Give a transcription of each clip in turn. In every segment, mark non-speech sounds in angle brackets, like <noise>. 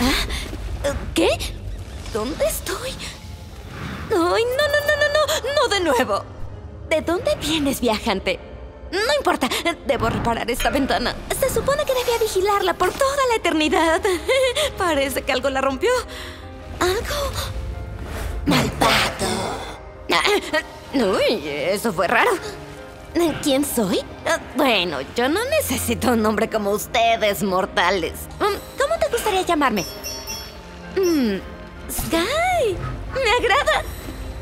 ¿Ah? ¿Qué? ¿Dónde estoy? ¡Ay, no, no, no, no, no! ¡No de nuevo! ¿De dónde vienes, viajante? No importa, debo reparar esta ventana. Se supone que debía vigilarla por toda la eternidad. <laughs> Parece que algo la rompió. Algo... ¡Malvado! Uy, eso fue raro. ¿Quién soy? Bueno, yo no necesito un nombre como ustedes, mortales. ¿Cómo te gustaría llamarme? Mm, Sky. Me agrada.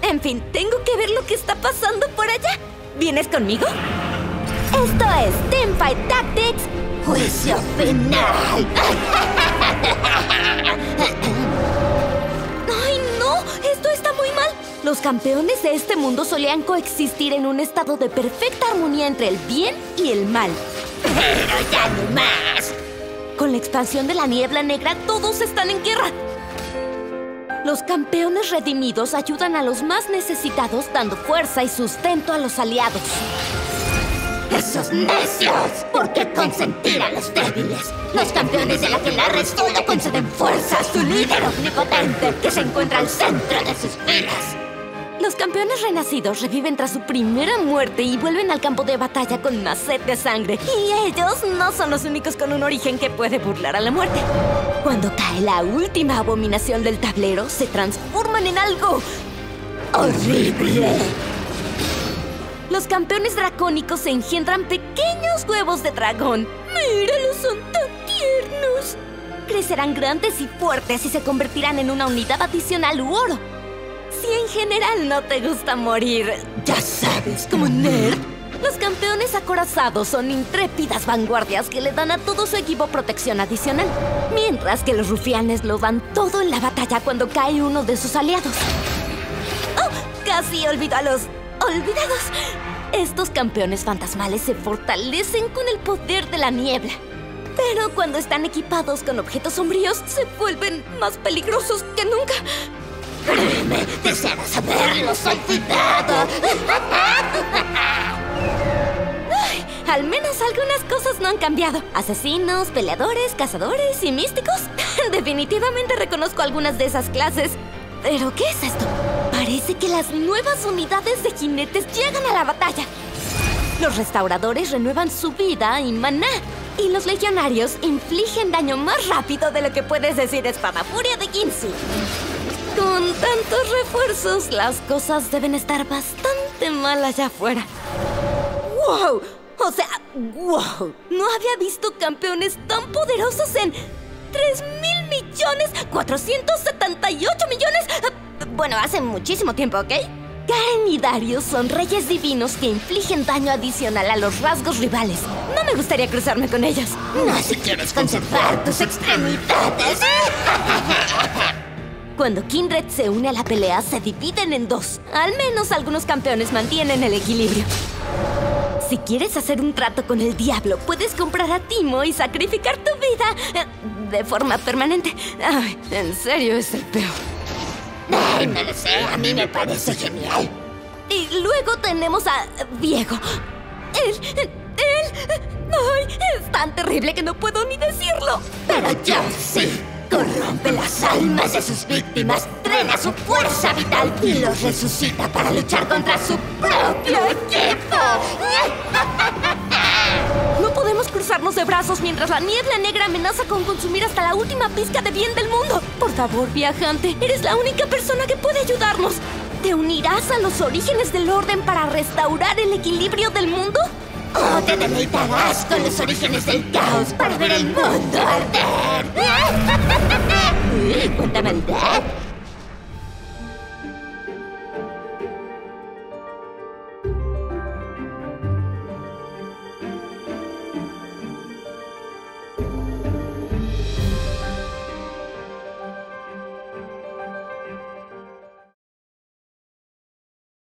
En fin, tengo que ver lo que está pasando por allá. ¿Vienes conmigo? Esto es Teamfight Tactics Juicio Final. ¡Ay, no! Esto está muy mal. Los campeones de este mundo solían coexistir en un estado de perfecta armonía entre el bien y el mal. Pero ya no más. Con la expansión de la niebla negra, todos están en guerra. Los campeones redimidos ayudan a los más necesitados dando fuerza y sustento a los aliados. ¡Esos necios! ¿Por qué consentir a los débiles? Los campeones de la que la solo conceden fuerza a su líder omnipotente que se encuentra al centro de sus filas. Los campeones renacidos reviven tras su primera muerte y vuelven al campo de batalla con más sed de sangre. Y ellos no son los únicos con un origen que puede burlar a la muerte. Cuando cae la última abominación del tablero, se transforman en algo horrible. Los campeones dracónicos engendran pequeños huevos de dragón. ¡Míralos, son tan tiernos! Crecerán grandes y fuertes y se convertirán en una unidad adicional u oro. Si en general no te gusta morir, ya sabes, como nerd. Los campeones acorazados son intrépidas vanguardias que le dan a todo su equipo protección adicional, mientras que los rufianes lo dan todo en la batalla cuando cae uno de sus aliados. ¡Oh! Casi olvido a los olvidados. Estos campeones fantasmales se fortalecen con el poder de la niebla. Pero cuando están equipados con objetos sombríos, se vuelven más peligrosos que nunca. Haberlos olvidado. <laughs> Ay, al menos algunas cosas no han cambiado. Asesinos, peleadores, cazadores y místicos. <laughs> Definitivamente reconozco algunas de esas clases. ¿Pero qué es esto? Parece que las nuevas unidades de jinetes llegan a la batalla. Los restauradores renuevan su vida y maná. Y los legionarios infligen daño más rápido de lo que puedes decir Espada Furia de Ginsu. Con tantos refuerzos, las cosas deben estar bastante mal allá afuera. ¡Wow! O sea, ¡wow! No había visto campeones tan poderosos en... ¡3 mil millones! ¡478 millones! Bueno, hace muchísimo tiempo, ¿ok? Karen y Darius son reyes divinos que infligen daño adicional a los rasgos rivales. No me gustaría cruzarme con ellos. No si quieres conservar tus extremidades. Cuando Kindred se une a la pelea, se dividen en dos. Al menos algunos campeones mantienen el equilibrio. Si quieres hacer un trato con el diablo, puedes comprar a Timo y sacrificar tu vida eh, de forma permanente. Ay, en serio, es el peor. Ay, no lo sé, a mí me parece genial. Y luego tenemos a Diego. Él, él, ay, es tan terrible que no puedo ni decirlo. Pero yo sí. Corrompe las almas de sus víctimas, drena su fuerza vital y los resucita para luchar contra su propio equipo. <laughs> No podemos cruzarnos de brazos mientras la niebla negra amenaza con consumir hasta la última pizca de bien del mundo. Por favor, viajante, eres la única persona que puede ayudarnos. ¿Te unirás a los orígenes del orden para restaurar el equilibrio del mundo? ¿O te deleitarás con los orígenes del caos para ver el mundo arder? <laughs> ¿Y cuánta maldad?